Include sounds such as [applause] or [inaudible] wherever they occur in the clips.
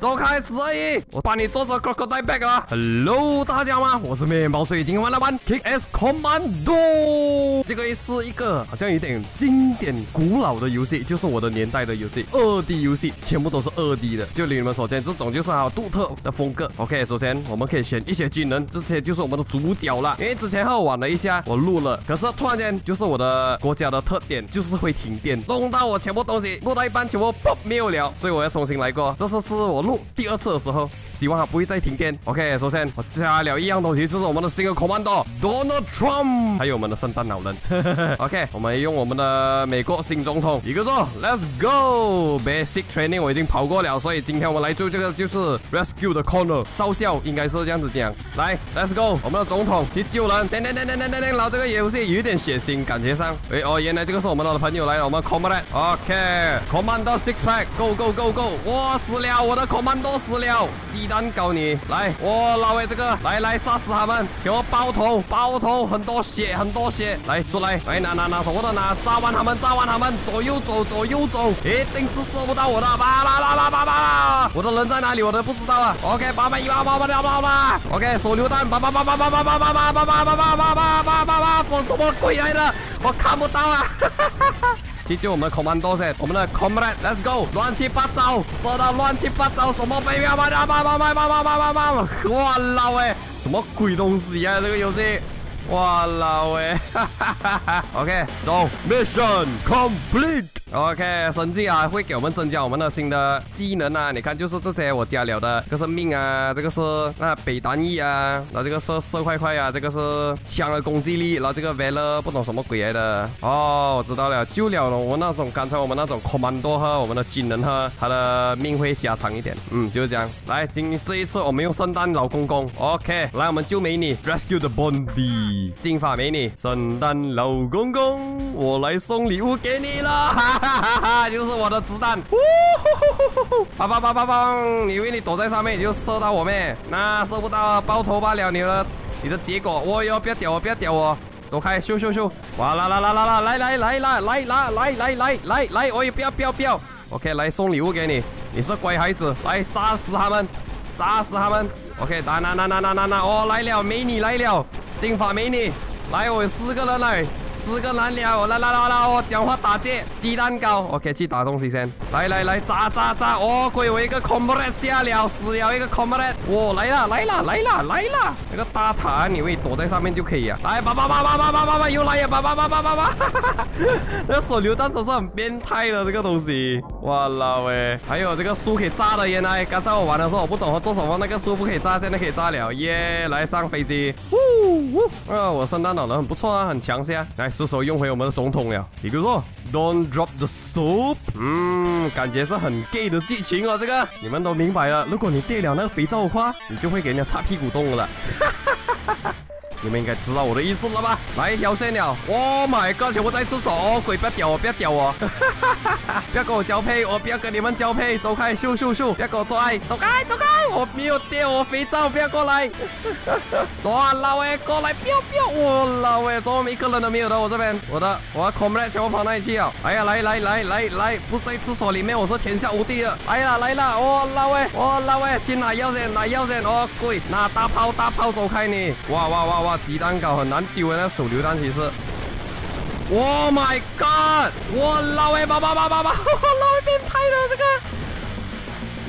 走开，十二一，我帮你做着 crocodile back 啊。Hello，大家好，我是面包水晶玩老板 KS Commando。这个是一个好像有点经典古老的游戏，就是我的年代的游戏，二 D 游戏，全部都是二 D 的。就你们所见，这种就是好独特的风格。OK，首先我们可以选一些技能，这些就是我们的主角了。因为之前后玩了一下，我录了，可是突然间就是我的国家的特点就是会停电，弄到我全部东西录到一半全部不没有了，所以我要重新来过。这次是我录第二次的时候，希望它不会再停电。OK，首先我加了一样东西，就是我们的新的 Commando Donald Trump，还有我们的圣诞老人。[laughs] OK，我们用我们的美国新总统一个做，Let's go basic training，我已经跑过了，所以今天我们来做这个就是 rescue 的 corner，少校应该是这样子讲。来，Let's go，我们的总统去救人。噔噔噔噔噔噔噔，然后这个游戏有一点血腥，感觉上。哎哦，原来这个是我们的朋友来了，我们 Commander。OK，Commando six pack，Go go go go，我死了，我的他们都死了，鸡蛋糕你来，我老魏这个来来杀死他们，请我爆头爆头，很多血很多血，来出来来拿拿拿什么的拿，炸完他们炸完他们，左右走左右走，一定是射不到我的，叭叭叭叭叭叭，我的人在哪里我都不知道啊。OK，八八一八八八八八八，OK，手榴弹，叭叭叭叭叭叭叭叭叭叭叭叭叭叭叭叭叭，放什么鬼来的？我看不到啊。哈哈哈哈集结我们的 commando 先，我们的 comrade，let's go，乱七八糟，说到乱七八糟，什么飞镖嘛嘛嘛嘛嘛嘛嘛嘛嘛嘛，哇老喂，什么鬼东西啊这个游戏，哇老喂，哈哈哈哈，OK，走，mission complete。OK，升级啊，会给我们增加我们的新的技能啊。你看，就是这些我加了的，这个是命啊，这个是那北单翼啊，然后这个是射快快啊，这个是枪的攻击力，然后这个 valor 不懂什么鬼来的。哦，我知道了，救了了我们那种刚才我们那种 commando 和我们的技能和他的命会加长一点。嗯，就是这样。来，今这一次我们用圣诞老公公。OK，来我们救美女，rescue the Bondi，金发美女，圣诞老公公，我来送礼物给你了。哈哈哈哈就是我的子弹。呜呼呼呼呼呼叭叭叭以为你躲在上面你就射到我咩那射不到啊爆头罢了你的你的结果哦哟不要屌我不要屌我走开咻咻咻哇啦啦啦啦啦来来来啦来来来来来来来我哦不要不要不要 ok 来送礼物给你你是乖孩子来炸死他们炸死他们 ok 打打打打打打打哦来了美女来了金发美女来我有四个人来四个男了，来来来来，我讲话打劫，鸡蛋糕，OK，去打东西先。来来来，炸炸炸！哦，鬼，我一个 comrade 下了，死了一个 comrade。哇，来了来了来了来了！那个大塔，你会躲在上面就可以啊。来，叭叭叭叭叭叭叭叭，又来呀，叭叭叭叭叭叭！那个手榴弹真是很变态的这个东西。哇啦喂，还有这个树可以炸的，原来刚才我玩的时候我不懂，我做什么那个树不可以炸，现在可以炸了，耶！来上飞机，呜呜！啊，我圣诞老人很不错啊，很强噻。来，是时候用回我们的总统了。比如说，Don't drop the soup。嗯，感觉是很 gay 的剧情哦。这个你们都明白了。如果你跌了那个肥皂的话，你就会给人家擦屁股洞了。哈哈你们应该知道我的意思了吧？来一条线了，Oh my god！全部在厕所哦，鬼不要屌我，不要屌我，[laughs] 不要跟我交配，我不要跟你们交配，走开，咻咻咻！不要跟我做爱，走开，走开！我没有电我肥皂，不要过来！[laughs] 走啊，老魏，过来，不要不要！我老魏，怎么一个人都没有的？我这边，我的，我要 comrade 全部跑哪里去啊？哎呀，来来来来来，不在厕所里面，我是天下无敌的！来了来了，我老魏，我老魏，进来药线，来药线，哦，鬼，拿大炮大炮走开你！哇哇哇哇！鸡蛋糕很难丢的，那手榴弹其实。Oh my god！我老魏，叭叭叭叭叭，老 [laughs] 变态了这个。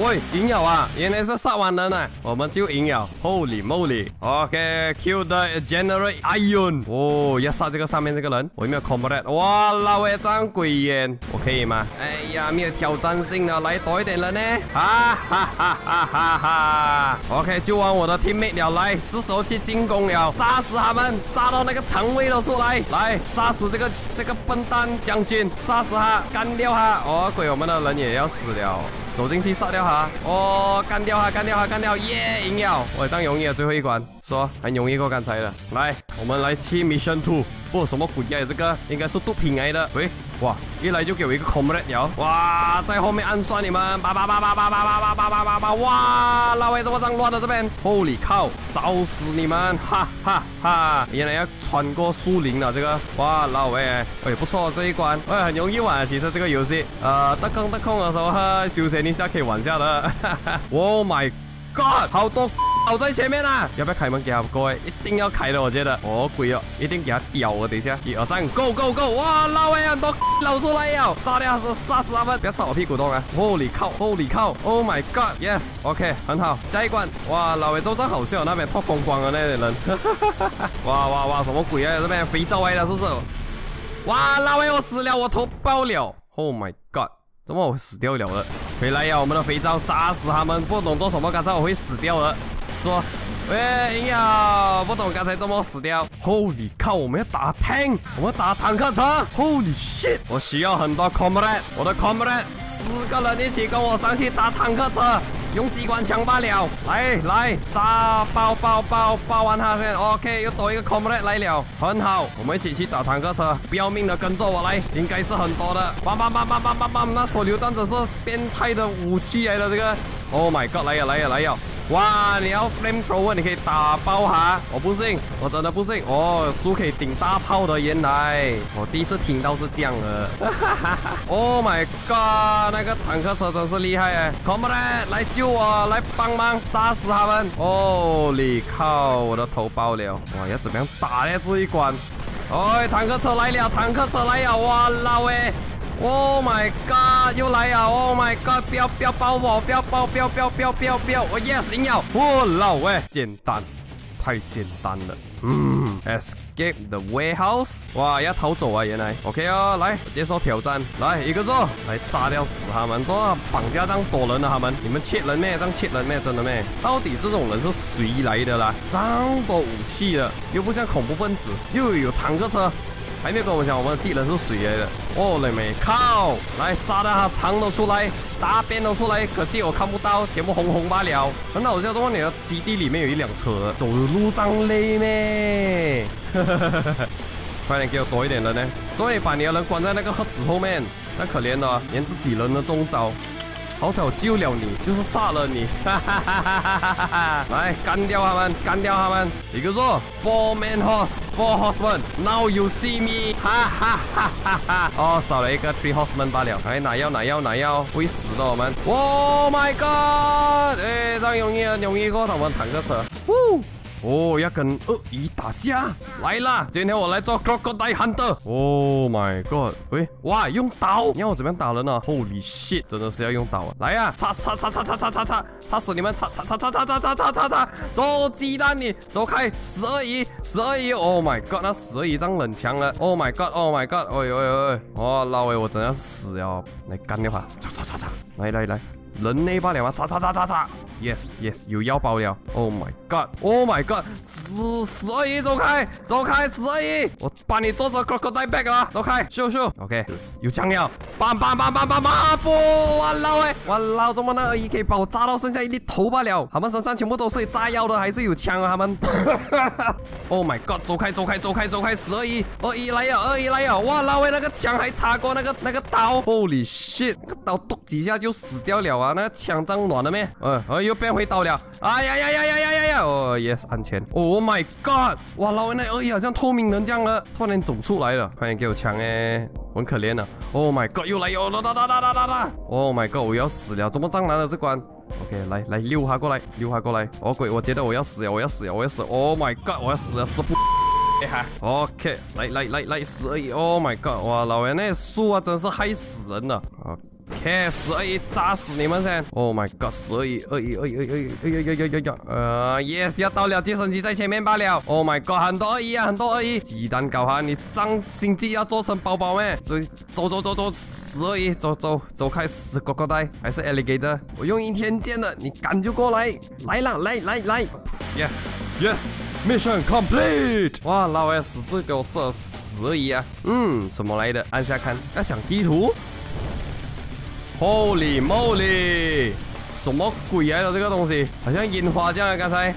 喂，赢了啊！原来是杀完人了，我们就赢了。Holy moly！OK，kill the generate iron。哦，要杀这个上面这个人，我有没有 combat？哇，老魏张鬼眼，我可以吗？哎呀，没有挑战性的，来多一点人呢！哈哈哈哈哈哈！OK，救完我的 teammate 了，来，是时候去进攻了，炸死他们，炸到那个肠胃了出来，来杀死这个这个笨蛋将军，杀死他，干掉他！哦，鬼，我们的人也要死了。走进去杀掉他，哦，干掉他，干掉他，干掉，耶，赢了！我这样容易啊，最后一关，说很容易过刚才的。来，我们来吃 mission two，不，什么鬼呀？这个应该是毒品来的。喂，哇，一来就给我一个 comrade 鸟，哇，在后面暗算你们，叭叭叭叭叭叭叭叭叭叭叭，哇，老魏怎么这样乱的这边？Holy cow，烧死你们，哈哈哈！原来要穿过树林了这个，哇，老魏，哎，不错这一关，哎，很容易玩，其实这个游戏，呃，得空得空的时候哈，休闲一下可以玩一下的，哈 [laughs] 哈，Oh my god，好多。跑在前面啊！要不要开门给他？各位一定要开的，我觉得。哦，鬼哦，一定给他屌我！等一下，一二三，Go Go Go！哇，老外很多老鼠来了，炸掉是杀死他们！不要吵我屁股洞啊！Holy cow！Holy cow！Oh my God！Yes，OK，很好。下一关，哇，老外周真好笑，那边脱光光的那些人。哈哈哈哇哇哇，什么鬼啊？这边肥皂来了，是不是？哇，老外我死了，我头爆了！Oh my God！怎么我死掉了的？回来呀，我们的肥皂砸死他们！不懂做什么，刚才我会死掉了。说，喂，营养，不懂刚才怎么死掉？Holy 靠，我们要打 tank，我们打坦克车。Holy shit，我需要很多 comrade，我的 comrade，四个人一起跟我上去打坦克车，用机关枪罢了。来来，炸爆爆爆爆完他先。OK，又多一个 comrade 来了，很好，我们一起去打坦克车，不要命的跟着我来，应该是很多的。棒棒棒棒棒棒棒，那手榴弹真是变态的武器来了，这个。Oh my god，来呀来呀来呀！哇，你要 flame thrower，你可以打爆哈。我不信，我真的不信。哦，书可以顶大炮的，原来我第一次听到是这样的。[laughs] Oh my god，那个坦克车真是厉害哎！Come on，来救我，来帮忙，炸死他们！哦，你靠，我的头爆了！哇，要怎么样打呢这一关？哎，坦克车来了，坦克车来了！哇，老喂！Oh my god！又来呀！Oh my god！不要不要包我！不要包！不要不要不要不要不要！我 yes 赢了！我老喂，简单，太简单了。嗯，escape the warehouse。哇，要逃走啊！原来，OK 啊，来接受挑战，来一个做，来炸掉死他们！做绑架这样躲人的他们，你们切人咩？这样切人咩？真的咩？到底这种人是谁来的啦？这么多武器的，又不像恐怖分子，又有坦克车。还没有跟我讲我们的敌人是谁来的？哦嘞没靠！来炸的他肠都出来，大便都出来，可惜我看不到，全部红红罢了。很好笑，这么你的基地里面有一辆车，走路脏累咩？[laughs] 快点给我多一点人呢！终于把你的人关在那个盒子后面，太可怜了，连自己人都中招。好彩我救了你，就是杀了你，哈哈哈哈哈哈！来干掉他们，干掉他们！一个说，Four man horse，Four horsemen，Now you see me，哈哈哈哈哈！[laughs] 哦，少了一个 Three horsemen 罢了。哎，哪要哪要哪要，会死的我们！Oh my god！哎，这样容易啊，容易过他们坦克车。哦，要跟鳄鱼打架来啦！今天我来做 Crocodile Hunter。Oh my god！喂，哇，用刀！你要我怎么样打人呢？Holy shit！真的是要用刀啊！来呀，插插插插插插插插，插死你们！插插插插插插插插插插！走鸡蛋你，走开！十二姨，十二姨！Oh my god！那十二姨张冷枪了！Oh my god！Oh my god！哎呦哎呦哎！哇，老魏，我真要死呀！来干掉他！插插插插！来来来，人类罢了吗？插插插插插！Yes, yes，有腰包了。Oh my god, Oh my god，十十二亿，走开，走开，十二亿，我把你做成 crocodile bag 啊，走开，秀秀。OK，有枪了，棒棒棒棒棒棒，不，我老哎，我老怎么那二姨可以把我炸到剩下一粒头罢了？他们身上全部都是炸药的，还是有枪啊？他们。Oh my god，走开，走开，走开，走开，十二亿，二姨来呀，二姨来呀，哇，老魏那个枪还插过那个那个刀，Holy shit，那个刀剁几下就死掉了啊？那个枪这样暖的咩？呃，哎呦又变回刀了，哎呀呀呀呀呀呀呀，哦，yes，安全。Oh my god，哇，老魏那二姨好像透明人这样了，突然走出来了，快点给我枪哎，很可怜的。Oh my god，又来又哒哒哒哒哒哒哒，Oh my god，我要死了，怎么这么难了这关？OK，来来溜他过来，溜他过来。哦鬼，我觉得我要死呀，我要死呀，我要死！Oh my god，我要死了，死不！[laughs] 哎哈，OK，来来来来，十二亿！Oh my god，哇，老袁那树啊，真是害死人了。k 十二一炸死你们噻！Oh my god，十二一，哎呀哎呀哎呀哎呀呀呀呀呀！呃，yes，要到了，计算机在前面罢了。Oh my god，很多二一啊，很多二一！鸡蛋搞哈，你张心机要做成包包咩？走走走走走，十二一，走走走开，死狗狗带，还是 alligator？我用阴天剑了，你赶就过来，来啦，来来来！Yes，yes。Mission complete！哇，老 S 这给我射十一啊！嗯，什么来的？按下看，要想地图。Holy moly！什么鬼来的这个东西？好像烟花这样啊！刚才，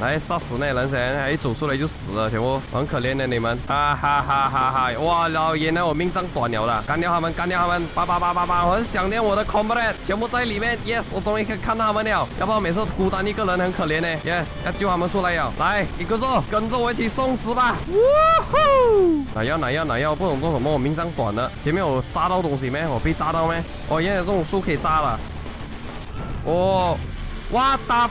来 [laughs] 杀死那人先，一走出来就死了，全部很可怜的你们，哈哈哈哈哈！哇，老爷呢？我命长短了了，干掉他们，干掉他们！叭叭叭叭叭！我很想念我的 comrade，全部在里面。Yes，我终于可以看到他们了，要不然每次孤单一个人很可怜呢。Yes，要救他们出来呀！来，一个做，跟着我一起送死吧！哇呼！哪要哪要哪要？不懂做什么？我命长短了，前面有炸到东西没？我被炸到没？哦，原来这种树可以炸了。哦，哇大！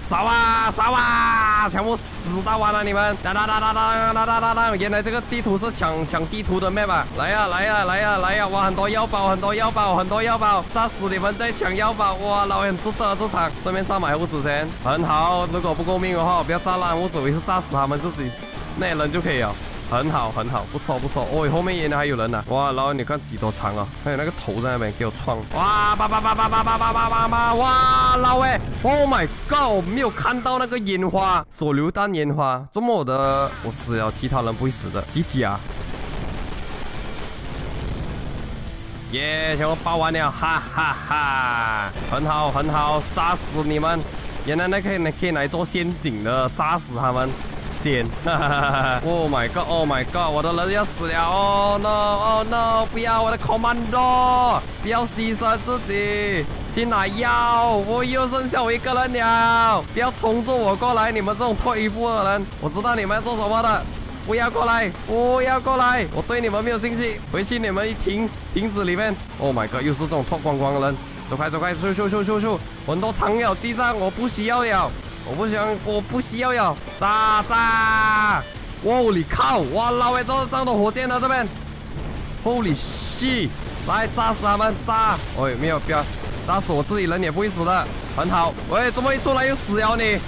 杀啊杀啊！全部死到完了你们！哒哒哒哒哒哒哒哒哒！原来这个地图是抢抢地图的 map 啊！来呀来呀来呀来呀！哇，很多药包，很多药包，很多药包！杀死你们再抢药包！哇，老很值得这场！顺便炸买物资先，很好。如果不够命的话，不要炸烂物资，我是炸死他们自己那人就可以了。很好，很好，不错，不错。哦，后面原来还有人呢！哇，老后你看几多长啊？还有那个头在那边给我创！哇，叭叭叭叭叭叭叭叭叭！哇，老魏，Oh my God！没有看到那个烟花，手榴弹烟花，这么的，我死了，其他人不会死的。几甲？耶，全部爆完了，哈哈哈！很好，很好，炸死你们！原来那可以可以来做陷阱的，炸死他们。先，哈哈哈哈！Oh my god！Oh my god！我的人要死了！Oh no！Oh no！不要我的 commando！不要牺牲自己！去拿药！我又剩下我一个人了！不要冲着我过来！你们这种脱衣服的人，我知道你们要做什么的！不要过来！不要过来！我对你们没有兴趣！回去你们一停，停止里面！Oh my god！又是这种脱光光的人！走开，走开！咻咻咻咻咻！很多藏药地上，我不需要了！我不想，我不需要呀！炸炸！哇你靠！哇老外这这么火箭呢这边！Holy shit！来炸死他们！炸！喂，没有不要炸死我自己人也不会死的，很好。喂，怎么一出来又死了你？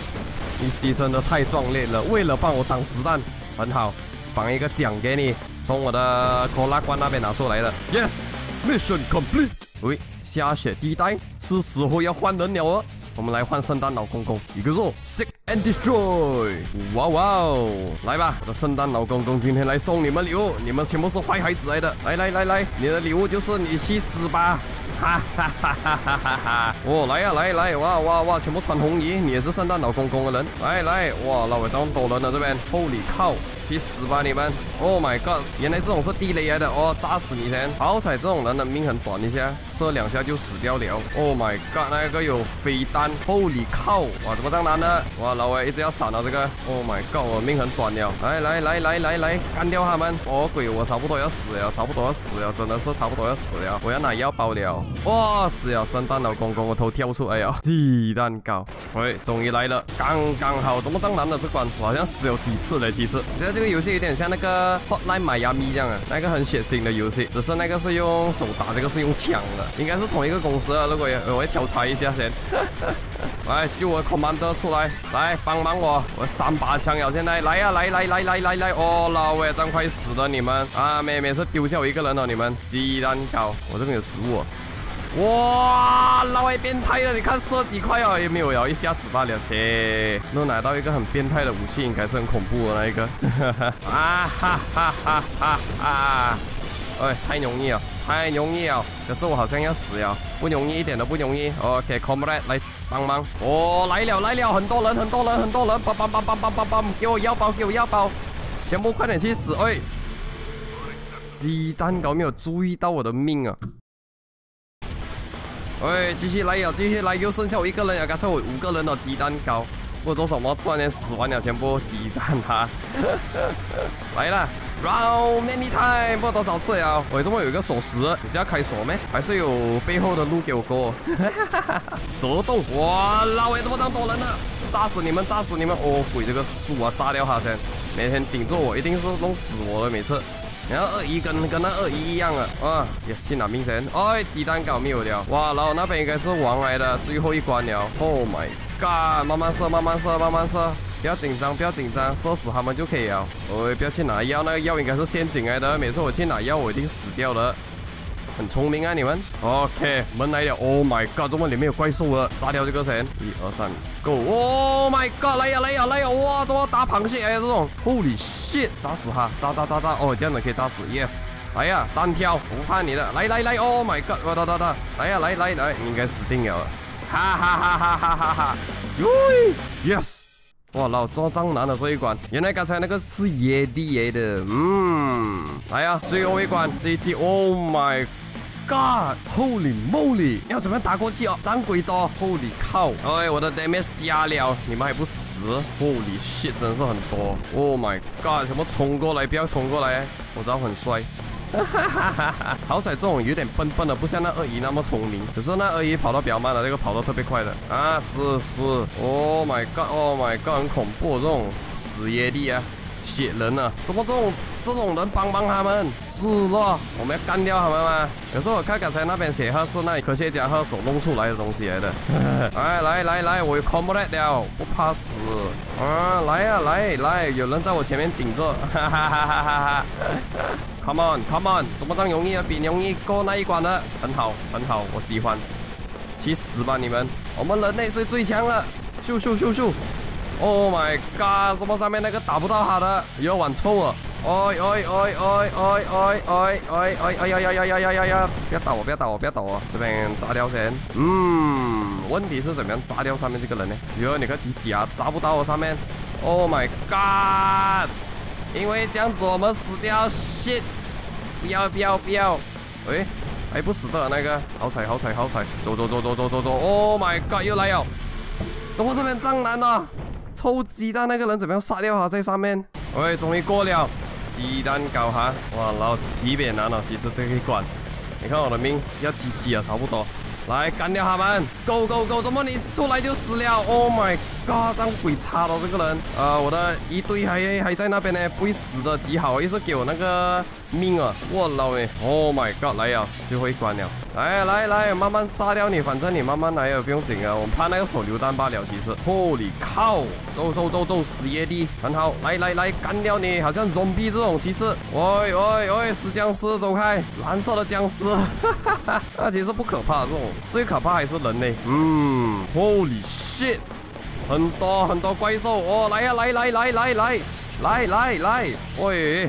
你牺牲的太壮烈了，为了帮我挡子弹，很好，绑一个奖给你，从我的可拉关那边拿出来的。Yes，mission complete。喂，下雪地带，是时候要换人了哦。我们来换圣诞老公公，一个肉，Sick and destroy，哇哇哦，来吧，我的圣诞老公公今天来送你们礼物，你们全部是坏孩子来的，来来来来，你的礼物就是你去死吧，[laughs] 哈哈哈哈哈。哈哈，哦，来呀来来，哇哇哇，全部穿红衣，你也是圣诞老公公的人，来来，哇，老伟这么多人了这边。后里靠去死吧你们！Oh my god！原来这种是地雷来的哦，炸死你先！好彩这种人的命很短一下，射两下就死掉了。Oh my god！那个有飞弹，Holy cow！哇，怎么这样难呢？哇，老魏一直要闪到这个。Oh my god！我命很短了。来来来来来来，干掉他们！哦鬼，我差不多要死了，差不多要死了，真的是差不多要死了。我要拿药包了。哇，死了！圣诞老公公，我头跳出来呀！[laughs] 鸡蛋糕，喂，终于来了，刚刚好。怎么这样难的这关？我好像死了几次了，其实。这个游戏有点像那个 Hotline Miami 这样啊，那个很血腥的游戏，只是那个是用手打，这个是用枪的，应该是同一个公司啊。如果我会调查一下先。[laughs] 来救我 Commander 出来，来帮忙我，我三把枪了，现在来呀，来来来来来来，哦，老魏这样快死了你们啊，妹妹是丢下我一个人了你们，鸡蛋糕，我这边有食物。哇，老外变态了！你看射几块哦，也没有摇一下子罢了，切，能拿到一个很变态的武器，应该是很恐怖的那一个。啊哈哈哈哈哈！哎，太容易了，太容易了！可是我好像要死了，不容易一点都不容易。OK，Comrade 来帮忙。哦，来了来了，很多人很多人很多人，梆梆梆梆梆梆梆，给我腰包给我腰包，全部快点去死！哎，鸡蛋糕没有注意到我的命啊！喂，继续来呀，继续来，又剩下我一个人呀！刚才我五个人的鸡蛋糕，不做什么，突然间死完了，全部鸡蛋哈，[laughs] 来了，round many time，不知道多少次呀？喂，这么有一个锁匙？你是要开锁没？还是有背后的路给我过？[laughs] 蛇洞，哇，老伟怎么这么多人呢？炸死你们，炸死你们！哦，鬼，这个树啊，炸掉它先，每天顶着我，一定是弄死我了，每次。然后鳄鱼跟跟那鳄鱼一样啊啊！也信了命神，哎，鸡蛋搞没有了，哇！然后那边应该是王来的最后一关了。Oh my god！慢慢射，慢慢射，慢慢射，不要紧张，不要紧张，射死他们就可以了。哎，不要去拿药，那个药应该是陷阱来的，每次我去拿药，我一定死掉了。很聪明啊，你们。OK，门来了。Oh my god，怎么里面有怪兽了，炸掉这个神。一二三，Go！Oh my god，来呀来呀来呀！哇，怎么大螃蟹？哎呀，这种。Holy shit！炸死他！炸炸炸炸！哦，这样子可以炸死。Yes。来呀，单挑，不怕你的，来来来，Oh my god，哒哒哒，来呀，来来来，应该死定了，哈哈哈哈哈哈哈，哟，Yes，哇，老抓蟑螂的这一关，原来刚才那个是野地来的，嗯，来呀，最后一关，这一题，Oh my。God，Holy moly！要怎么样打过去哦？掌鬼刀，Holy cow！哎，我的 damage 加了，你们还不死？Holy shit，真是很多。Oh my God，什么冲过来？不要冲过来！我知道很帅。哈哈哈哈！好彩这种有点笨笨的，不像那鳄鱼那么聪明。可是那鳄鱼跑得比较慢的，这个跑得特别快的。啊，是是。Oh my God，Oh my God，很恐怖，这种死野地啊！血人啊！怎么这种这种人帮帮他们？是了，我们要干掉他们吗？可是我看刚才那边血鹤是那科学家和手弄出来的东西来的。[laughs] 哎，来来来，我有 combat 了，不怕死啊！来呀，来来，有人在我前面顶着，哈哈哈哈哈哈！Come on，Come on，怎么这么容易啊？比容易过那一关的，很好很好，我喜欢。去死吧你们！我们人类是最强了！咻咻咻咻！Oh my god！什么上面那个打不到他的，又要往臭啊。哎哎哎哎哎哎哎哎哎呀呀呀呀呀呀呀！不要打我，不要打我，不要打我！这边炸掉先。嗯，问题是怎么样炸掉上面这个人呢？哟，你看几甲炸不到我上面。Oh my god！因为这样子我们死掉。shit！不要不要不要！哎，还不死的那个，好彩好彩好彩！走走走走走走走！Oh my god！又来了！怎么这边蟑螂呢？臭鸡蛋那个人怎么样杀掉他在上面？喂，终于过了，鸡蛋搞哈！哇，然后级别难了，其实这一关，你看我的命要几级啊，差不多。来干掉他们，Go Go Go！怎么你出来就死了？Oh my god！让鬼插到这个人，呃，我的一堆还还在那边呢，不会死的，极好，一直给我那个命啊！我老诶，Oh my god！来呀，最后一关了，来来来，慢慢杀掉你，反正你慢慢来也不用紧啊，我怕那个手榴弹罢了。其实，Holy cow！走走走走，死野地，很好，来来来，干掉你，好像 zombie 这种，其实，喂喂喂，死僵尸，走开，蓝色的僵尸，哈哈哈，那其实不可怕这种。最可怕还是人类，嗯，Holy shit，很多很多怪兽哦，来呀，来来来来来来来来，喂，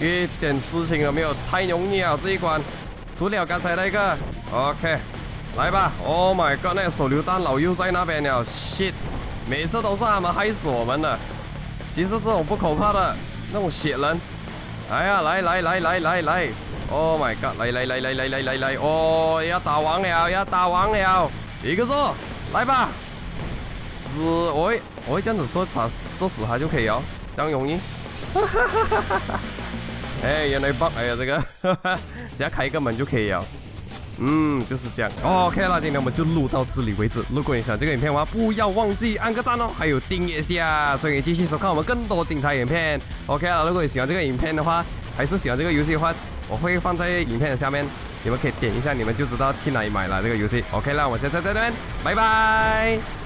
一点事情都没有，太容易了这一关，除了刚才那个，OK，来吧，Oh my god，那手榴弹老又在那边了，shit，每次都是他们害死我们的，其实这种不可怕的那种血人，来呀，来来来来来来。Oh my god！来来来来来来来来！哦，要打完了，要打完了！一个射，来吧！是！我会我会这样子射他，射死他就可以哦，这样容易。哈哈哈哈哈！哎，原来不哎呀，这个，哈哈，只要开一个门就可以了。嗯，就是这样。OK 了，今天我们就录到这里为止。如果你喜欢这个影片的话，不要忘记按个赞哦，还有订阅一下，所以继续收看我们更多精彩影片。OK 了，如果你喜欢这个影片的话，还是喜欢这个游戏的话。我会放在影片的下面，你们可以点一下，你们就知道去哪里买了这个游戏。OK 了，我现在在这边，拜拜。